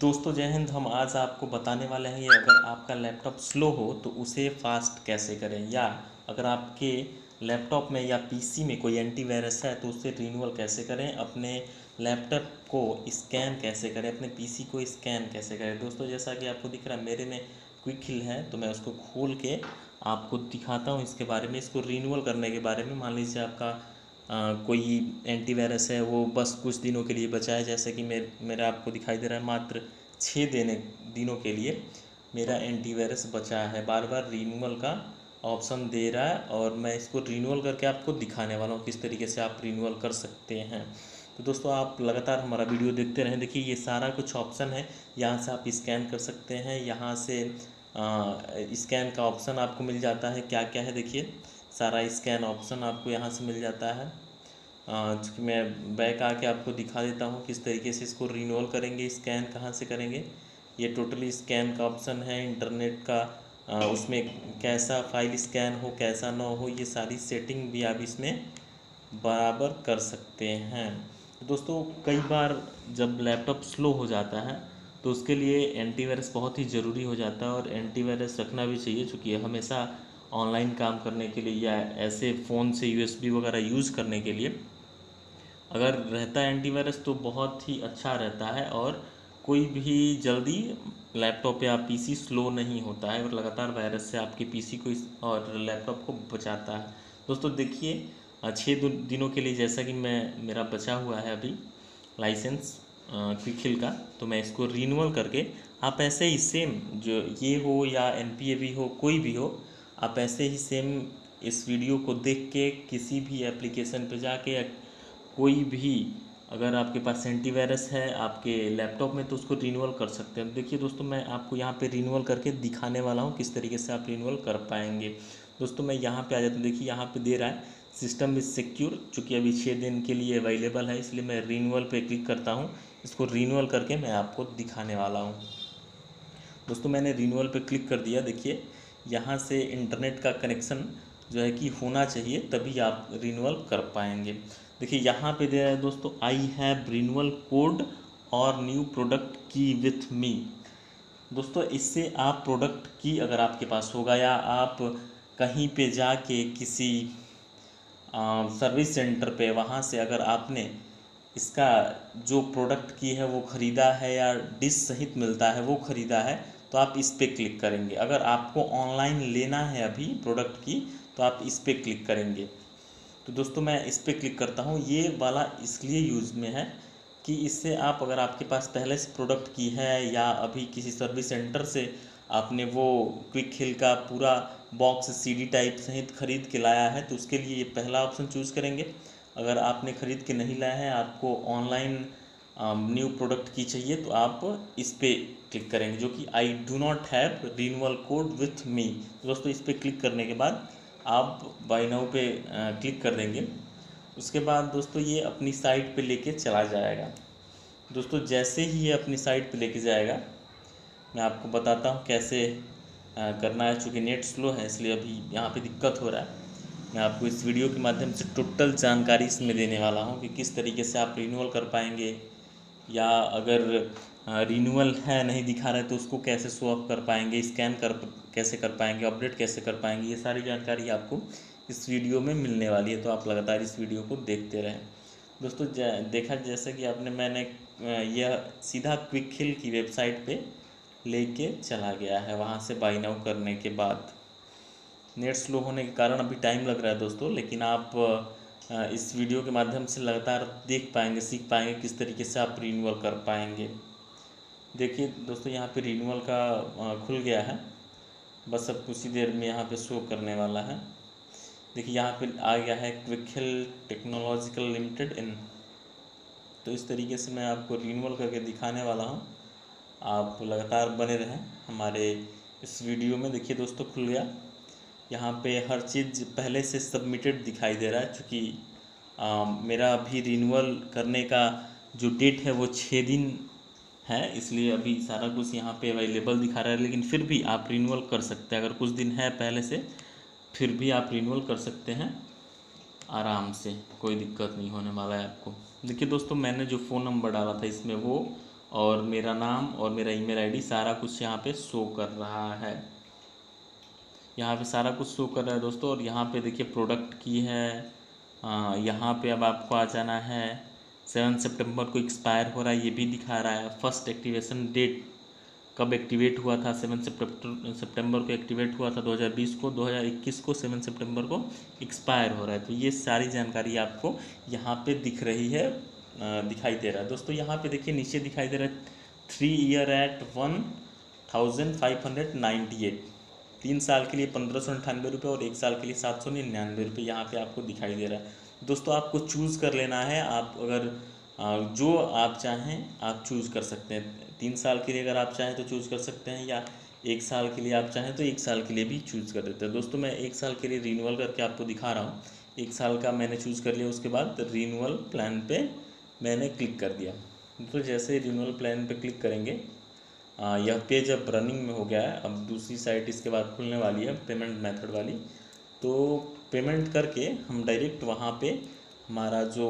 दोस्तों, जय हिंद। हम आज आपको बताने वाले हैं कि अगर आपका लैपटॉप स्लो हो तो उसे फास्ट कैसे करें? या अगर आपके लैपटॉप में या पीसी में कोई एंटीवायरस है तो उसे रिन्यूअल कैसे करें? अपने लैपटॉप को स्कैन कैसे करें? अपने पीसी को स्कैन कैसे करें? दोस्तों, जैसा कि आपको दिख रहा है, मेरे में क्विक हिल है तो मैं उसको खोल के आपको दिखाता हूँ इसके बारे में इसको रिन्यूअल करने के बारे में। मान लीजिए आपका आ, कोई एंटीवायरस है वो बस कुछ दिनों के लिए बचा है जैसे कि मेर, मेरा आपको दिखाई दे रहा है मात्र छः देने दिनों के लिए मेरा एंटीवायरस बचा है। बार बार रिन्यूअल का ऑप्शन दे रहा है और मैं इसको रिन्यूअल करके आपको दिखाने वाला हूँ किस तरीके से आप रिन्यूअल कर सकते हैं। तो दोस्तों आप लगातार हमारा वीडियो देखते रहें। देखिए ये सारा कुछ ऑप्शन है। यहाँ से आप स्कैन कर सकते हैं। यहाँ से स्कैन का ऑप्शन आपको मिल जाता है। क्या क्या है देखिए सारा स्कैन ऑप्शन आपको यहाँ से मिल जाता है। चूँकि मैं बैक आके आपको दिखा देता हूँ किस तरीके से इसको रिन्यूअल करेंगे स्कैन कहाँ से करेंगे। ये टोटली स्कैन का ऑप्शन है इंटरनेट का। आ, उसमें कैसा फ़ाइल स्कैन हो कैसा ना हो ये सारी सेटिंग भी आप इसमें बराबर कर सकते हैं। दोस्तों कई बार जब लैपटॉप स्लो हो जाता है तो उसके लिए एंटीवायरस बहुत ही ज़रूरी हो जाता है और एंटीवायरस रखना भी चाहिए, चूँकि हमेशा ऑनलाइन काम करने के लिए या ऐसे फ़ोन से यूएसबी वगैरह यूज़ करने के लिए। अगर रहता है एंटीवायरस तो बहुत ही अच्छा रहता है और कोई भी जल्दी लैपटॉप या पीसी स्लो नहीं होता है और लगातार वायरस से आपके पीसी को और लैपटॉप को बचाता है। दोस्तों, देखिए छः दिनों के लिए जैसा कि मैं, मेरा बचा हुआ है अभी लाइसेंस क्विकहिल का तो मैं इसको रिन्यूअल करके आप ऐसे ही सेम जो ये हो या एन भी हो, कोई भी हो, आप ऐसे ही सेम इस वीडियो को देख के किसी भी एप्लीकेशन पे जाके कोई भी अगर आपके पास एंटीवायरस है, आपके लैपटॉप में तो उसको रिन्यूअल कर सकते हैं। देखिए दोस्तों, मैं आपको यहाँ पे रिन्यूअल करके दिखाने वाला हूँ किस तरीके से आप रिन्यूअल कर पाएँगे। दोस्तों, मैं यहाँ पे आ जाता हूँ। देखिए, यहाँ पे दे रहा है सिस्टम इज़ सिक्योर, चूँकि अभी छः दिन के लिए अवेलेबल है, इसलिए मैं रिन्यूअल पे क्लिक करता हूँ। इसको रिन्यूअल करके मैं आपको दिखाने वाला हूँ। दोस्तों, मैंने रिन्यूअल पे क्लिक कर दिया। देखिए, यहाँ से इंटरनेट का कनेक्शन जो है कि होना चाहिए, तभी आप रिन्यूअल कर पाएँगे। देखिए, यहाँ पे दे रहा है दोस्तों आई हैव रिन्यूअल कोड और न्यू प्रोडक्ट की विथ मी दोस्तों, इससे आप प्रोडक्ट की अगर आपके पास होगा या आप कहीं पे जाके किसी सर्विस सेंटर पे, वहाँ से अगर आपने इसका जो प्रोडक्ट की है, वो ख़रीदा है या डिश सहित मिलता है, वो ख़रीदा है तो आप इस पर क्लिक करेंगे। अगर आपको ऑनलाइन लेना है अभी प्रोडक्ट की तो आप इस पर क्लिक करेंगे। तो दोस्तों, मैं इस पर क्लिक करता हूँ। ये वाला इसलिए यूज़ में है कि इससे आप, अगर आपके पास पहले से प्रोडक्ट की है या अभी किसी सर्विस सेंटर से आपने वो क्विक हिल का पूरा बॉक्स सीडी टाइप सहित ख़रीद के लाया है तो उसके लिए ये पहला ऑप्शन चूज़ करेंगे। अगर आपने ख़रीद के नहीं लाया है, आपको ऑनलाइन न्यू प्रोडक्ट की चाहिए तो आप इस पर क्लिक करेंगे, जो कि I do not have renewal code with me दोस्तों, इस पर क्लिक करने के बाद आप बाई नाउ पे क्लिक कर देंगे। उसके बाद दोस्तों, ये अपनी साइट पे लेके चला जाएगा। दोस्तों, जैसे ही ये अपनी साइट पे लेके जाएगा मैं आपको बताता हूँ कैसे करना है। चूँकि नेट स्लो है, इसलिए अभी यहाँ पे दिक्कत हो रहा है। मैं आपको इस वीडियो के माध्यम से टोटल जानकारी इसमें देने वाला हूँ कि किस तरीके से आप रिन्यूअल कर पाएँगे, या अगर रिन्यूअल है, नहीं दिखा रहे तो उसको कैसे शो ऑफ़ कर पाएँगे, स्कैन कर, कैसे कर पाएँगे, अपडेट कैसे कर पाएँगे, ये सारी जानकारी आपको इस वीडियो में मिलने वाली है। तो आप लगातार इस वीडियो को देखते रहें। दोस्तों देखा, जैसे कि आपने, मैंने यह सीधा क्विक हिल की वेबसाइट पे लेके चला गया है, वहाँ से बाई नाउ करने के बाद। नेट स्लो होने के कारण अभी टाइम लग रहा है दोस्तों, लेकिन आप इस वीडियो के माध्यम से लगातार देख पाएँगे, सीख पाएँगे किस तरीके से आप रिन्यूअल कर पाएँगे। देखिए दोस्तों, यहाँ पे रिन्यूअल का खुल गया है। बस अब कुछ ही देर में यहाँ पे शो करने वाला है। देखिए यहाँ पे आ गया है क्विकल टेक्नोलॉजिकल लिमिटेड इन तो इस तरीके से मैं आपको रिन्यूअल करके दिखाने वाला हूँ। आप लगातार बने रहें। हमारे इस वीडियो में देखिए दोस्तों, खुल गया। यहाँ पे हर चीज़ पहले से सबमिटेड दिखाई दे रहा है, चूँकि मेरा अभी रिन्यूअल करने का जो डेट है वो छः दिन है, इसलिए अभी सारा कुछ यहाँ पे अवेलेबल दिखा रहा है। लेकिन फिर भी आप रिन्यूअल कर सकते हैं। अगर कुछ दिन है पहले से, फिर भी आप रिन्यूअल कर सकते हैं आराम से। कोई दिक्कत नहीं होने वाला है आपको। देखिए दोस्तों, मैंने जो फ़ोन नंबर डाला था, इसमें वो और मेरा नाम और मेरा ईमेल आईडी सारा कुछ यहाँ पे शो कर रहा है। यहाँ पे सारा कुछ शो कर रहा है दोस्तों और यहाँ पे देखिए प्रोडक्ट की है। यहाँ पे अब आपको आ जाना है। सेवन सितंबर को एक्सपायर हो रहा है, ये भी दिखा रहा है। फ़र्स्ट एक्टिवेशन डेट कब एक्टिवेट हुआ था? सेवन सितंबर को एक्टिवेट हुआ था 2020 को 2021 को, सेवन सितंबर को एक्सपायर हो रहा है। तो ये सारी जानकारी आपको यहाँ पे दिख रही है। दिखाई दे रहा है। दोस्तों, यहाँ पे देखिए, नीचे दिखाई दे रहा है three year eight one thousand five hundred ninety eight तीन साल के लिए पंद्रह सौ अंठानवे रुपये और एक साल के लिए सात सौ निन्यानवे रुपये यहाँ पे आपको दिखाई दे रहा है। दोस्तों, आपको चूज़ कर लेना है। आप अगर जो आप चाहें, आप चूज़ कर सकते हैं। तीन साल के लिए अगर आप चाहें तो चूज़ कर सकते हैं या एक साल के लिए आप चाहें तो एक साल के लिए भी चूज़ कर देते हैं। दोस्तों, मैं एक साल के लिए रीनूअल करके आपको दिखा रहा हूँ। एक साल का मैंने चूज़ कर लिया, उसके बाद रीनूअल प्लान पे मैंने क्लिक कर दिया। तो जैसे रीनूअल प्लान पे क्लिक करेंगे आ, यह पेज अब रनिंग में हो गया है। अब दूसरी साइट इसके बाद खुलने वाली है पेमेंट मेथड वाली। तो पेमेंट करके हम डायरेक्ट वहाँ पे हमारा जो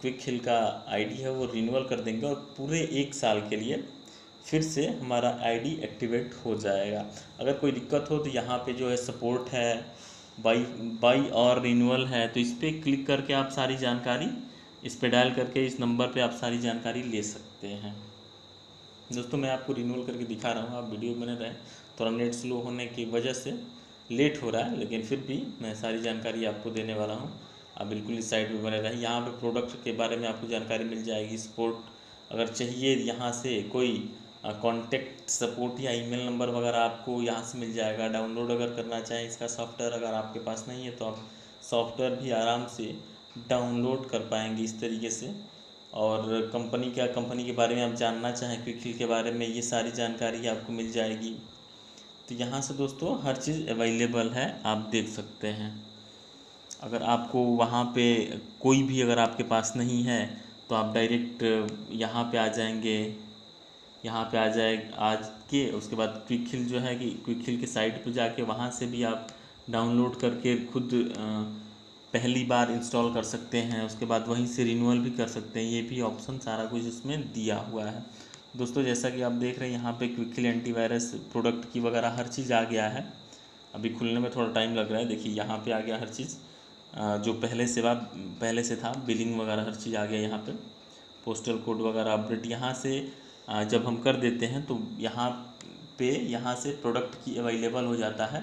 क्विक हिल का आईडी है वो रिन्यूअल कर देंगे और पूरे एक साल के लिए फिर से हमारा आईडी एक्टिवेट हो जाएगा। अगर कोई दिक्कत हो तो यहाँ पे जो है सपोर्ट है बाई बाई और रिन्यूअल है तो इस पर क्लिक करके आप सारी जानकारी इस पर डायल करके इस नंबर पे आप सारी जानकारी ले सकते हैं। दोस्तों, मैं आपको रिन्यूअल करके दिखा रहा हूँ। आप वीडियो बने रहें। थोड़ा नेट स्लो होने की वजह से लेट हो रहा है, लेकिन फिर भी मैं सारी जानकारी आपको देने वाला हूँ। आप बिल्कुल इस साइड में बने रहें। यहाँ पर प्रोडक्ट के बारे में आपको जानकारी मिल जाएगी। सपोर्ट अगर चाहिए यहाँ से कोई कॉन्टेक्ट सपोर्ट या ईमेल नंबर वगैरह आपको यहाँ से मिल जाएगा। डाउनलोड अगर करना चाहें, इसका सॉफ्टवेयर अगर आपके पास नहीं है तो आप सॉफ्टवेयर भी आराम से डाउनलोड कर पाएँगे इस तरीके से। और कंपनी का कंपनी के बारे में आप जानना चाहें, क्विकफिल के बारे में ये सारी जानकारी आपको मिल जाएगी। तो यहाँ से दोस्तों, हर चीज़ अवेलेबल है, आप देख सकते हैं। अगर आपको वहाँ पे कोई भी अगर आपके पास नहीं है तो आप डायरेक्ट यहाँ पे आ जाएँगे। यहाँ पे आ जाए, आज के, उसके बाद क्विक जो है कि क्विक के साइट पर जाके वहाँ से भी आप डाउनलोड करके खुद पहली बार इंस्टॉल कर सकते हैं, उसके बाद वहीं से रिन्यूअल भी कर सकते हैं, ये भी ऑप्शन सारा कुछ इसमें दिया हुआ है। दोस्तों, जैसा कि आप देख रहे हैं, यहाँ पे क्विकली एंटीवायरस प्रोडक्ट की वगैरह हर चीज़ आ गया है। अभी खुलने में थोड़ा टाइम लग रहा है, देखिए यहाँ पे आ गया हर चीज़। जो पहले से पहले से था बिलिंग वगैरह हर चीज़ आ गया यहाँ पे। पोस्टल कोड वगैरह अपडेट यहाँ से जब हम कर देते हैं तो यहाँ पे, यहाँ से प्रोडक्ट की अवेलेबल हो जाता है।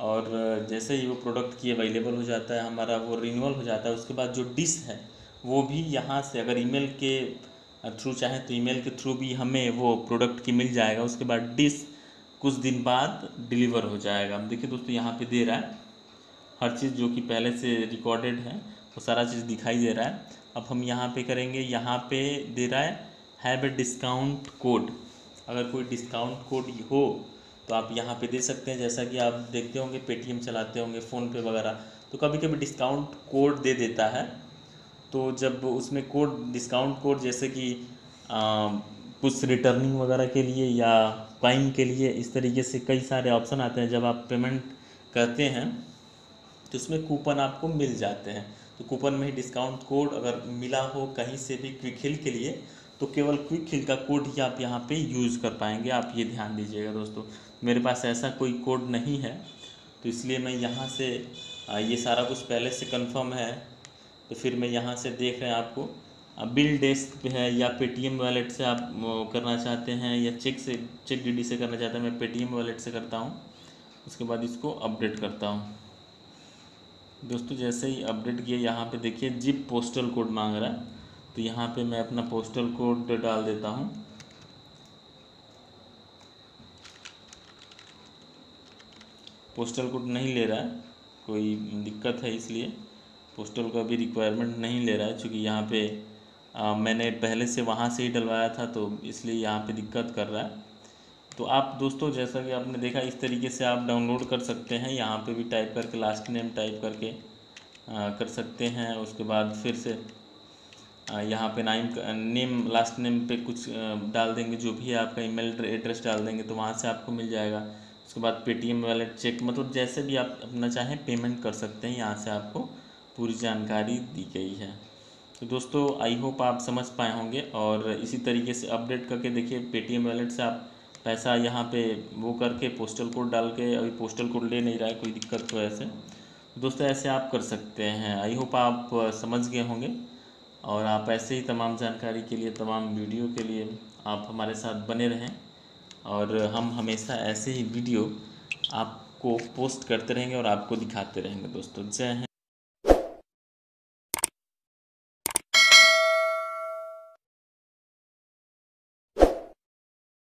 और जैसे ही वो प्रोडक्ट की अवेलेबल हो जाता है, हमारा वो रिन्यूअल हो जाता है, उसके बाद जो डिश है, वो भी यहाँ से अगर ईमेल के थ्रू चाहें तो ईमेल के थ्रू भी हमें वो प्रोडक्ट की मिल जाएगा, उसके बाद डिश कुछ दिन बाद डिलीवर हो जाएगा। देखिए दोस्तों, यहाँ पे दे रहा है, हर चीज़ जो कि पहले से रिकॉर्डेड है, वो सारा चीज़ दिखाई दे रहा है। अब हम यहाँ पे करेंगे, यहाँ पे दे रहा है हैव ए डिस्काउंट कोड अगर कोई डिस्काउंट कोड हो तो आप यहाँ पे दे सकते हैं, जैसा कि आप देखते होंगे पेटीएम चलाते होंगे फ़ोनपे वगैरह। तो कभी कभी डिस्काउंट कोड दे देता है। तो जब उसमें कोड डिस्काउंट कोड जैसे कि कुछ रिटर्निंग वगैरह के लिए या क्वाइम के लिए, इस तरीके से कई सारे ऑप्शन आते हैं। जब आप पेमेंट करते हैं तो उसमें कूपन आपको मिल जाते हैं। तो कूपन में ही डिस्काउंट कोड अगर मिला हो कहीं से भी क्विक हिल के लिए तो केवल क्विक हिल का कोड ही आप यहाँ पे यूज़ कर पाएँगे। आप ये ध्यान दीजिएगा दोस्तों। मेरे पास ऐसा कोई कोड नहीं है तो इसलिए मैं यहाँ से ये सारा कुछ पहले से कंफर्म है तो फिर मैं यहाँ से देख रहे हैं आपको। बिल डेस्क है या पेटीएम वॉलेट से आप करना चाहते हैं या चेक से चेक डी से करना चाहते हैं, मैं पेटीएम वॉलेट से करता हूँ। उसके बाद इसको अपडेट करता हूँ। दोस्तों, जैसे ही अपडेट किया, यहाँ पे देखिए जिप पोस्टल कोड मांग रहा है तो यहाँ पे मैं अपना पोस्टल कोड डाल देता हूँ। पोस्टल कोड नहीं ले रहा है कोई दिक्कत है इसलिए पोस्टल का भी रिक्वायरमेंट नहीं ले रहा है चूँकि यहाँ पे आ, मैंने पहले से वहाँ से ही डलवाया था तो इसलिए यहाँ पे दिक्कत कर रहा है। तो आप दोस्तों जैसा कि आपने देखा इस तरीके से आप डाउनलोड कर सकते हैं यहाँ पे भी टाइप करके लास्ट नेम टाइप करके आ, कर सकते हैं उसके बाद फिर से यहाँ पे नाइम नेम लास्ट नेम पे कुछ डाल देंगे जो भी आपका ईमेल एड्रेस डाल देंगे तो वहाँ से आपको मिल जाएगा। उसके बाद पेटीएम वॉलेट चेक मतलब जैसे भी आप अपना चाहें पेमेंट कर सकते हैं, यहाँ से आपको पूरी जानकारी दी गई है। तो दोस्तों आई होप आप समझ पाए होंगे और इसी तरीके से अपडेट करके देखिए, पेटीएम वॉलेट से आप पैसा यहाँ पे वो करके पोस्टल कोड डाल के, अभी पोस्टल कोड ले नहीं रहा है, कोई दिक्कत तो ऐसे। दोस्तों, ऐसे आप कर सकते हैं। आई होप आप समझ गए होंगे और आप ऐसे ही तमाम जानकारी के लिए, तमाम वीडियो के लिए आप हमारे साथ बने रहें। और हम हमेशा ऐसे ही वीडियो आपको पोस्ट करते रहेंगे और आपको दिखाते रहेंगे दोस्तों। जय हिंद।